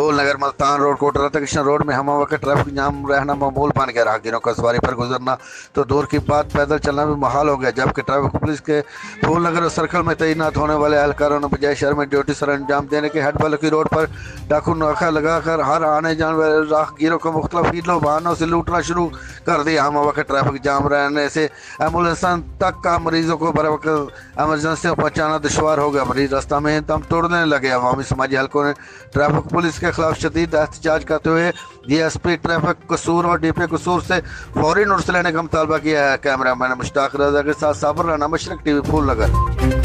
कोटरा तकिशन road में हम वक्त ट्रैफ़िक जाम रहना मामूल बन गया। राहगीरों का सवारी पर गुजरना तो दूर की बात, पैदल चलना भी महाल हो गया, जबकि ट्रैफ़िक पुलिस के फूल नगर और सर्कल में तैनात होने वाले एहलकारों ने बजाय शहर में ड्यूटी सर अंजाम देने के हेड की रोड पर डाकू नाका लगाकर हर आने जाने वाले राहगीरों को मुख्तलिफ़ हीलों वाहनों से लूटना शुरू कर दिया। हम वक्त ट्रैफ़िक जाम रहने से एंबुलेंस तक का मरीजों को बर वक्त एमरजेंसी पहुँचाना दुशवार हो गया। मरीज़ रास्ता में दम तोड़ने लगे। अवामी समाजी हल्कों ने ट्रैफ़िक पुलिस के खिलाफ शदीद एहतजाज करते हुए डी एस पी ट्रैफ़िक कसूर और डी पी कसूर से फौरी नोटिस लेने का मुतालबा किया है। कैमरा मैन मुश्ताक रजा के साथ साबर राना मशरक टी वी फूल नगर